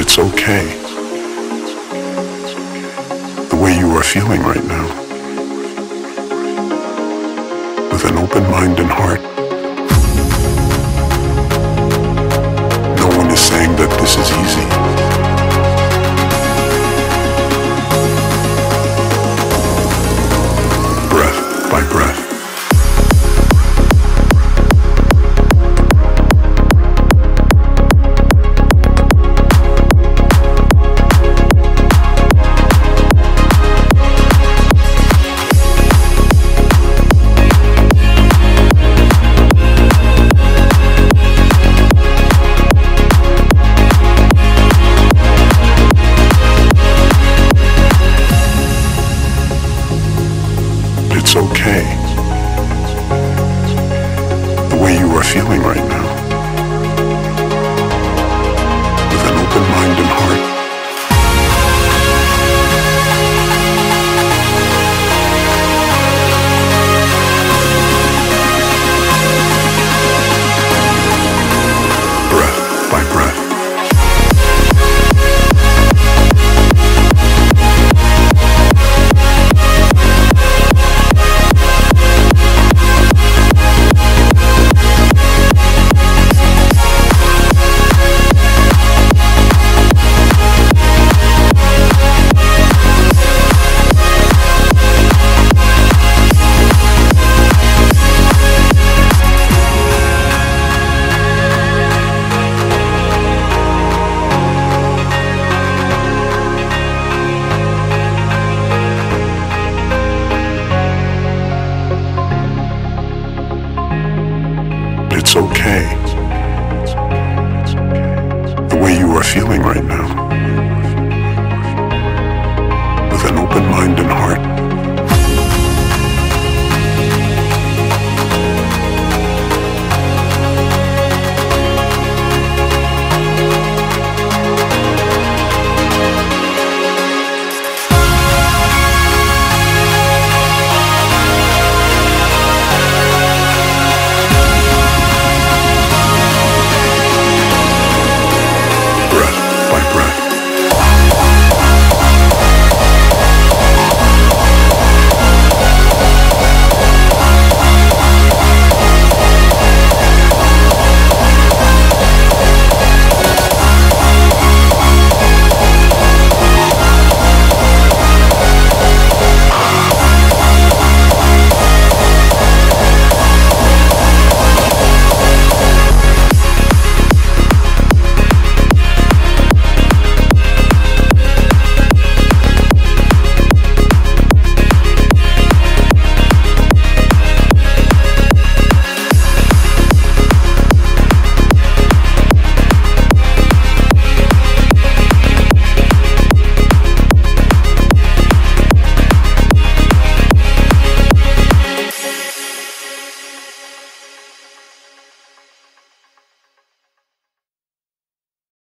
It's okay. The way you are feeling right now. With an open mind and heart. No one is saying that this is easy. Okay. The way you are feeling right now. With an open mind.